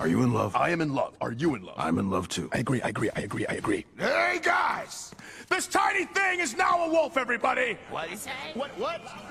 Are you in love? I am in love. Are you in love? I'm in love too. I agree, I agree, I agree, I agree. Hey, guys! This tiny thing is now a wolf, everybody! What? What, what? What?